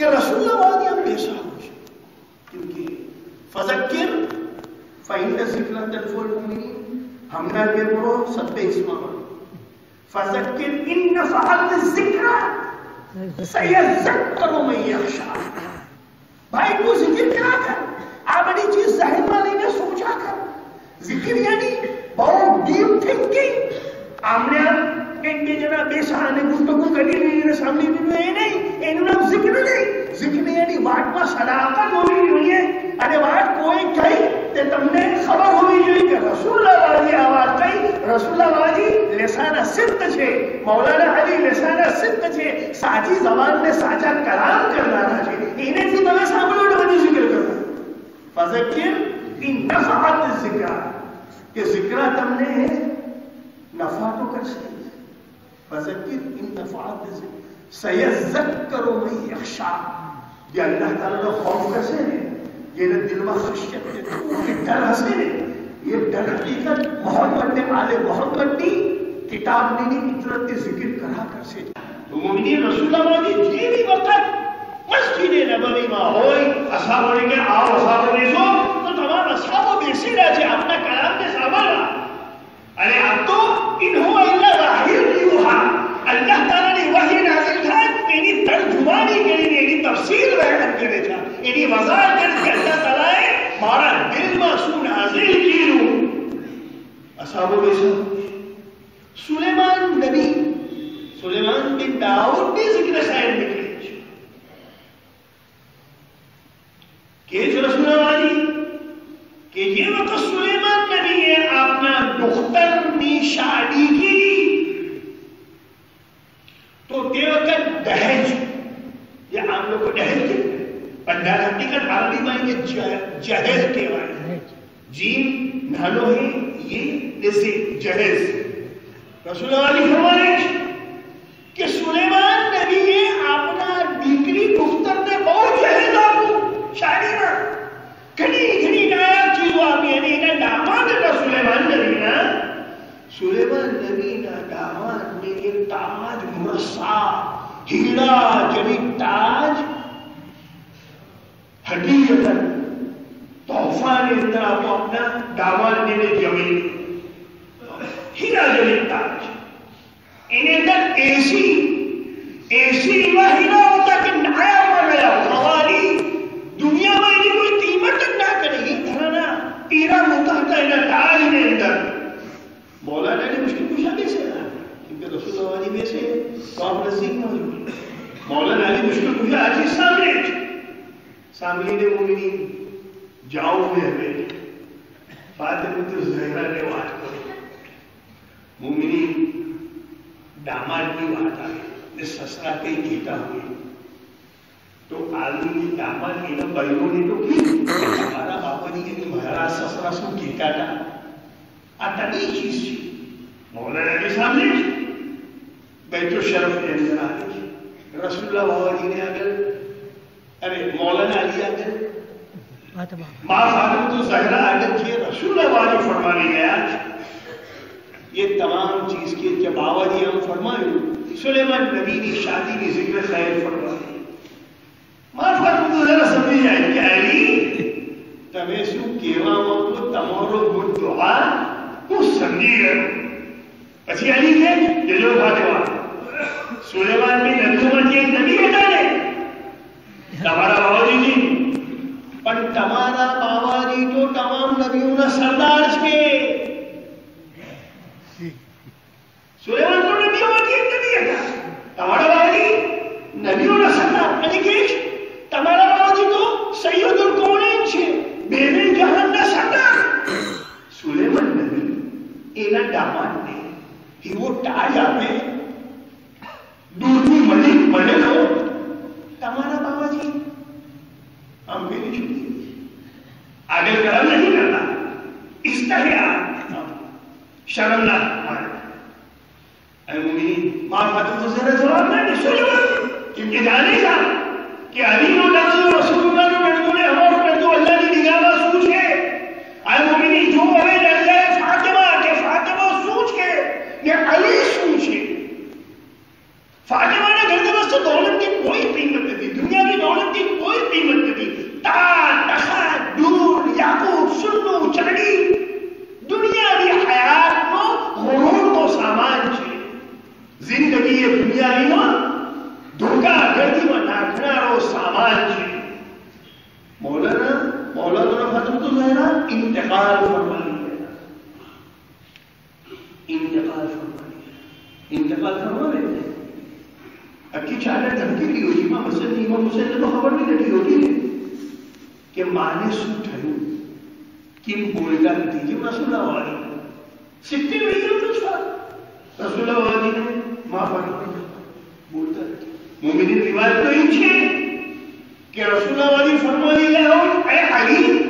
کہ رسول اللہ وادی ہم بے سہوش کیونکہ فذکر، فإن ذکر تنفع المؤمنین ہم نے بے برو سب بے اسمام فذکر ان نفعت الذکر سیذکر من یخشا بھائی تو ذکر کرا کر، آپ چیز ذہن والے نے سوچا کر۔ ذکر یعنی بہت ڈیپ تھنکنگ آمنے ان کے جناب بے سہانے گفتگو کری نہیں نے سامنے بھی نہیں۔ نہیں ان نام ذکر نہیں ذکر یعنی واٹ پر صداقت ہوئی ہوئی ہے ارے واٹ کوئی کہی تے تم نے خبر ہوئی ہوئی کہ رسول اللہ والی آواز کہی رسول اللہ والی لسانہ صدق چھے مولانا علی لسانہ صدق چھے ساجی زبان میں ساجا کلام کرنا رہا چھے انہیں بھی تمہیں سامنے اٹھا ذکر کرنا فذکر ان نفعت الذکر کہ ذکرہ من یخشا یہ اللہ تعالیٰ کا خوف کیسے ہے؟ یہ دل میں خشیت ہے؟ یہ ڈر ہسے ہے یہ ڈر حقیقت محمد نے آل محمد نے کتاب نے نہیں اجرت ذکر کرا کر سے۔ تو مومنین رسول اللہ نے یہ وقت، مسجد نبوی میں ہوئی، اصحاب نے کہ آؤ اصحاب نے سو تو تمام اصحاب بیسی رہا چھے جی، اپنا کلام میں سامل رہا ارے اب تو انہو اللہ راہیر لیوہا اللہ تعالیٰ نے وحی نازل تھا انہی ترجمانی کے لیے انہی تفصیل بیان کرے تھا انہی یعنی وضاحت کر کے اللہ تعالیٰ ہے، مارا دل معصوم نازل کیلو اصحاب بیسی سلیمان نبی، سلیمان بن داؤد بھی ذکر خیر نکلے کہ رسول والی کہ یہ وقت سلیمان نبی ہے اپنا دختر نے شادی کی تو دے وقت دہج یہ عام لوگ کو دہج کے پندر حقیقت عربی میں یہ جہز کے والے جیم نالو ہے یہ جیسے جہز رسول اللہ والی فرمائے، کہ سلیمان نبی ہے اپنا ڈگری دختر نے بہت جہز آپ شادی میں۔ کھڑی کھڑی نایاب چیزوں آپ یعنی انہیں داماد کا سلیمان نبی نا۔ سلیمان نبی نا داماد نے یہ تاج مرسا، ہیرا جبی تاج ہڈیتن تحفہ نے اندر آپ اپنا داماد نے جمین ہیرا جبی تاج انہیں اندر ایسی ایسی وہ ہیرا ہوتا کہ نایا ہوا گیا حوالی دنیا میں انہیں کوئی قیمت نہ کرے گی گھرانا پیرا متحدہ انہیں تاج نے اندر مولانا نے مشکل پوچھا کیسے رہا کیونکہ رسول اللہ علیہ میں سے کام نزدیک موجود ہے مولانا علی مشکل پوچھا آج ہی سامنے سامنے مومنین، جاؤ میں ہمیں۔ فاطمہ تو زہرہ نے بات کرو مومنین، داماد کی بات آئی سسرا کے کیتا ہوئی تو آدمی کی داماد کی نا بھائیوں نے تو کی؟ ہمارا باپا جی یعنی مہاراج سسرا سو کیتا تھا۔ اتنی چیز۔ تھی مولانا کے سامنے۔ بیت الشرف ارے مولانا علی آدم جی۔ ہاں، ماں خالد تو زہرا آدم کی جی، رسول والی فرما رہی یہ تمام چیز کے کے باوجی ہم فرما رہے سلیمان نبی نے شادی کی ذکر خیر فرما ماں خالد تو ذرا سمجھ جائے کہ علی تمہیں سو کیوا کو تمہارو دعا کو سمجھی رہے پچھی علی نے یہ جو فاطمہ سلیمان بھی نبی مت یہ سردار کے۔ جی۔ سلیمان کو نبی اور کی نبی ہے تمہارا والی نبی اور سردار یعنی کہ تمہارا والی تو سید القولین چھے بیوی جہان نہ سردار۔ سلیمان نبی اینا ڈامان نے ہی وہ ٹایا میں شرم نہ اے مومنین معرفت الحسین رضی اللہ نے سوچو۔ کیونکہ جانے کا کہ علی انتقال فرما لیا انتقال فرما لیا انتقال فرما لیتے اکی چادر دھمکی لی ہوتی ماں مسجد امام حسین نے تو خبر نہیں لگی ہوتی کہ ماں نے سو ٹھلو کم بولتا نہیں تھی رسول اللہ علیہ سکتے نہیں ہم کچھ رسول اللہ علیہ نے ماں پر بولتا مومنین روایت تو ہی چھے کہ رسول اللہ علیہ فرما لیا اے علی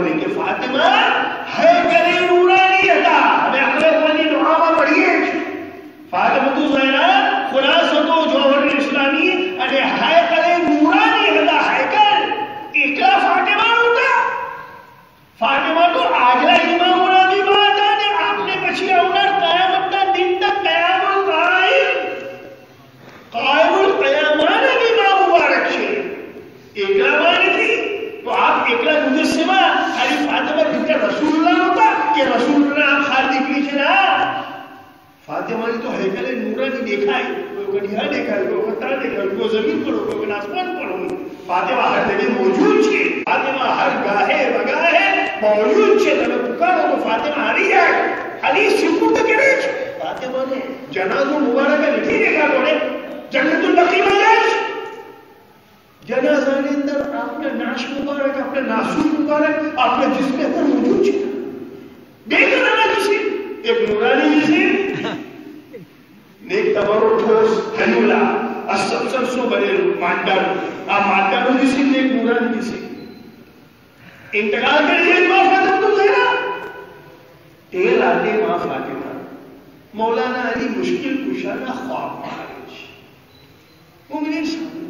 ہوئی کے فاطمہ ہے کرے نورانیتا ہمیں حضرت علی نعامہ پڑھیے۔ فاطمہ تو زہرا خلاصۃ جوہر اسلامی اڑے ہے کرے نورانیتا ہے کر اکلا فاطمہ ہوتا۔ فاطمہ تو آگلا امام بھی بات ہے آپ نے پچھلے انر قیام اپنا دن تک قیام القائم قائم القیام ماں مبارک ہے۔ اکلا مانی تھی، تو آپ اکلا فاطمہ کس رسول اللہ ہوتا کہ رسول اللہ خالد نیچے رہا فاطمہ نے تو ہیکل نورا نہیں دیکھا ہے، کوئی کہیں دیکھا ہے، کوئی کتنا دیکھا ہے، کوئی زمین پر ہو کوئی آسمان پر ہو فاطمہ ہر جگہ موجود ہے۔ فاطمہ ہر گاہے بگاہے موجود ہے۔ تمہیں پکارو تو فاطمہ آ رہی ہے علی سکوت کرے فاطمہ نے جنازہ مبارکہ نہیں دیکھا تو جنت النقیم آ جائے جنازہ نے آپ کے ناش مبارک آپ کے ناسو مبارک آپ کے جس میں پر موجود چھپا۔ دیکھ رہا کسی ایک نورانی جسے نیک تبرو ٹھوس ہنولا اسب سب سو بنے مادار آپ مادار جسے نیک نورانی جسے انتقال کر دیا معاف فاطمہ تو سے نا تیر آتے معاف آتے تھا مولانا علی مشکل کشانہ خواب مہارج عمرین صاحب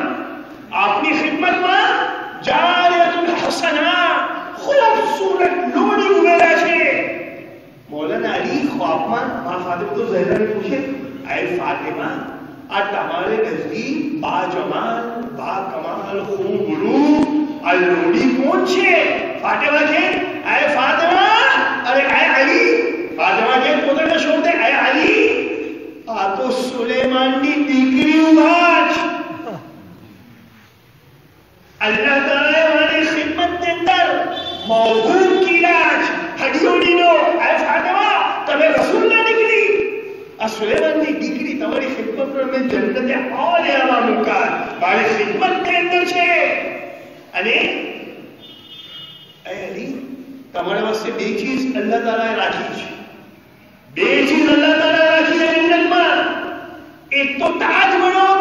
فاطمہ تو زہرہ نے پوچھے۔ اے فاطمہ آج ہمارے نزدیک با جمال، با کمال خون گلو الوڑی پوچھے فاطمہ چھے اے فاطمہ، ارے اے علی۔ فاطمہ جی، چھے پتر نہ شوڑ دے، اے علی۔ آتو سلیمان کی دیکری ہوں آج اللہ تعالی ہمارے خدمت کے در موجود کی راج۔ ہڈیوڑی نو اے فاطمہ، تمہیں رسول نہ نے આ સુલેમાનની દીકરી તમારી ખિદમત મેં જન્નતે આલિયામાં મૂકા? મારી ખિદમતની અંદર છે. અને અલી તમારા બે ચીજ અલ્લાહ તાલાએ રાખી છે. બે ચીજ અલ્લાહ તાલાએ રાખી છે એક તો તાજ બનાવો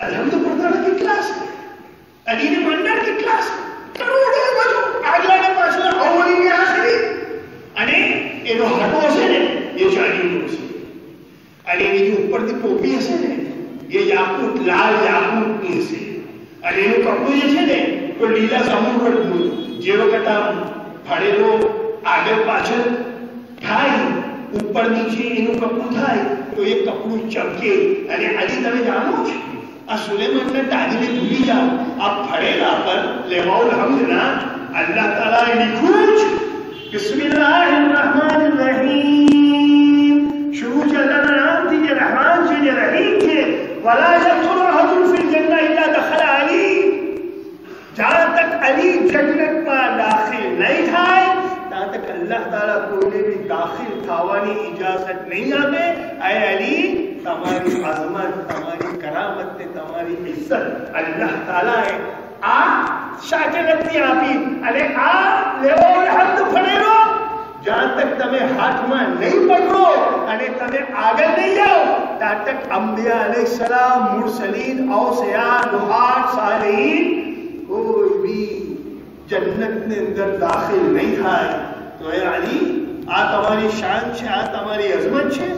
અલહમદ પડદાના કેટલા છે અલીને મંડળ કેટલા છે કરોડો બધું આગલા ને પાછળ અવળીને આખરી અને એનો હાટો હશે ને એ ચાંદીનો હશે અને એની જે ઉપરથી ટોપી હશે ને એ યાકૂત લાલ યાકૂતની હશે અને એનું કપડું જે છે ને તો લીલા સમુદ્રનું જે વખત આમ ફાડેલો આગળ પાછળ થાય ઉપર નીચે એનું કપડું થાય તો એ કપડું ચમકે અને આજે તમે જાણો છો سلیمان نے تعلیم دیا اب پڑے گا پر لیماؤل حمد نا اللہ تعالیٰ لکھوچ بسم اللہ الرحمن الرحیم۔ اللہ تعالیٰ ہے۔ آ شاکر لگتی آپی ارے آ لے ہم حد پھڑے رو جہاں تک تمہیں ہاتھ میں نہیں پڑھ رو ارے تمہیں آگر نہیں جاؤ تا تک انبیاء علیہ السلام، مرسلین، اوسیاء نوحات صالحین، کوئی بھی جنت نے اندر داخل نہیں ہے۔ تو اے علی آت ہماری شان چھے آت ہماری عظمت چھے